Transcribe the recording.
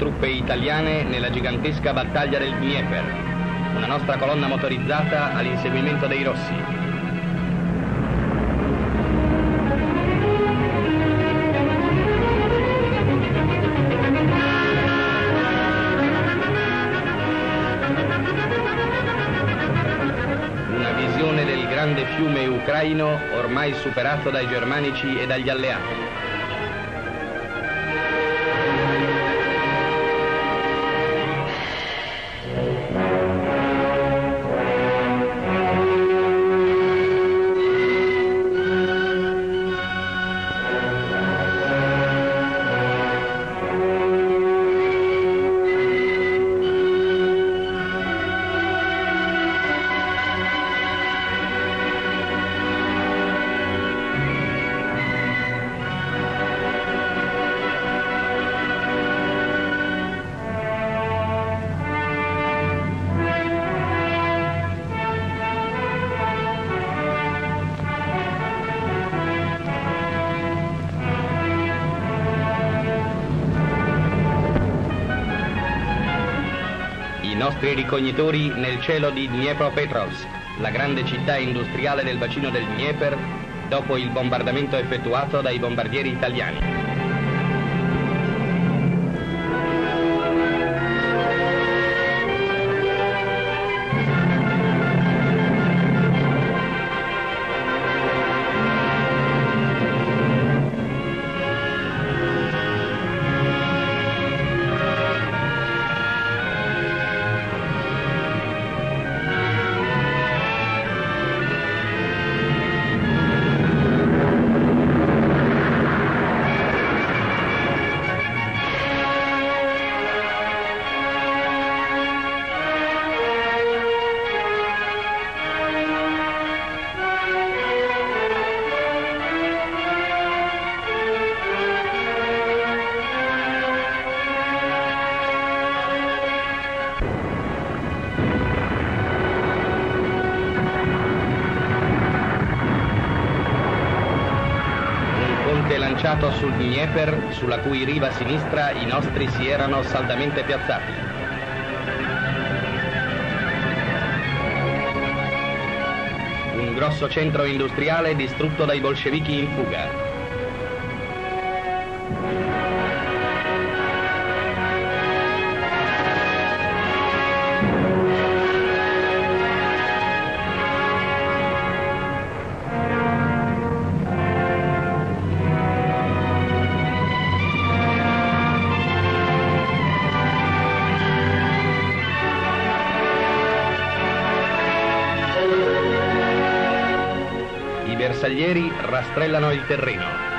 truppe italiane nella gigantesca battaglia del Dnieper. Una nostra colonna motorizzata all'inseguimento dei rossi. Una visione del grande fiume ucraino ormai superato dai germanici e dagli alleati. Nostri ricognitori nel cielo di Dniepropetrovsk, la grande città industriale del bacino del Dnieper, dopo il bombardamento effettuato dai bombardieri italiani. Lanciato sul Dnieper, sulla cui riva sinistra i nostri si erano saldamente piazzati. Un grosso centro industriale distrutto dai bolscevichi in fuga. I bersaglieri rastrellano il terreno.